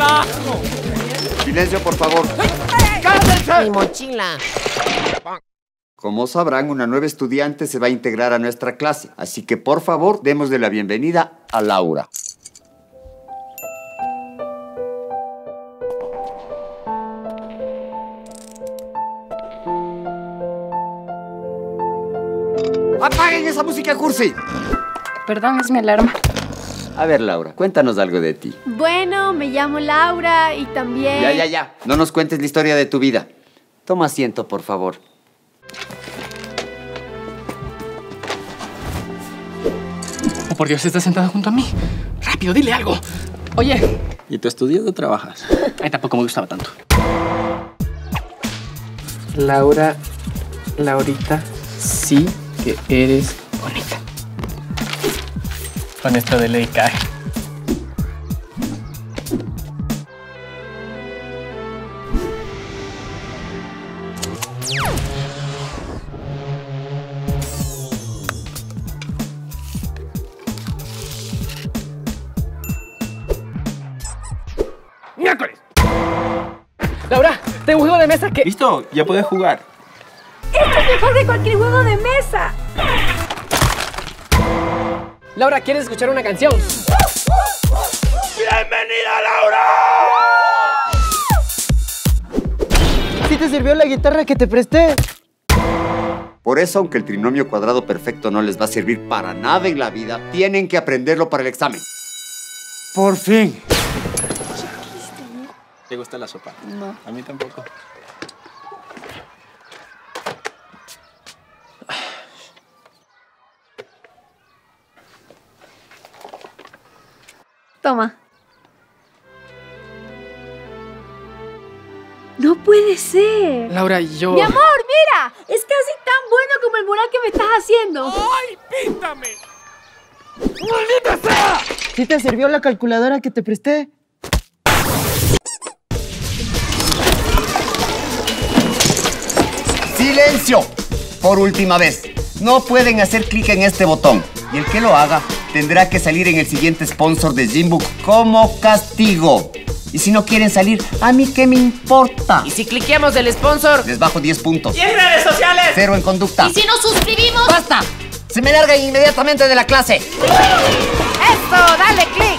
relajo! Silencio, por favor. Mi mochila. Como sabrán, una nueva estudiante se va a integrar a nuestra clase, así que por favor, démosle la bienvenida a Laura. ¡Apaguen esa música cursi! Perdón, es mi alarma. A ver, Laura, cuéntanos algo de ti. Bueno, me llamo Laura y también... Ya, ya, ya. No nos cuentes la historia de tu vida. Toma asiento, por favor. Oh, por Dios, está sentada junto a mí. Rápido, dile algo. Oye. ¿Y tú estudias o trabajas? Ay, tampoco me gustaba tanto. Laura, Laurita, sí que eres Bonita. Con esto de ley cae. ¡Miércoles! Laura, tengo un juego de mesa que... Listo, ya puedes jugar. ¡Esto es mejor que cualquier juego de mesa! Laura, ¿quieres escuchar una canción? ¡Bienvenida, Laura! ¿Sí te sirvió la guitarra que te presté? Por eso, aunque el trinomio cuadrado perfecto no les va a servir para nada en la vida, tienen que aprenderlo para el examen. Por fin. ¿Te gusta la sopa? No. A mí tampoco. Toma. No puede ser. Laura, yo... Mi amor, mira. Es casi tan bueno como el mural que me estás haciendo. ¡Ay, píntame! ¿Sí te sirvió la calculadora que te presté? ¡Silencio! Por última vez, no pueden hacer clic en este botón. Y el que lo haga tendrá que salir en el siguiente sponsor de Gymbook como castigo. Y si no quieren salir, ¿a mí qué me importa? Y si cliqueamos el sponsor. Les bajo 10 puntos. ¡Y en redes sociales! Cero en conducta. ¿Y si nos suscribimos? ¡Basta! Se me largan inmediatamente de la clase. ¡Eso! ¡Dale click!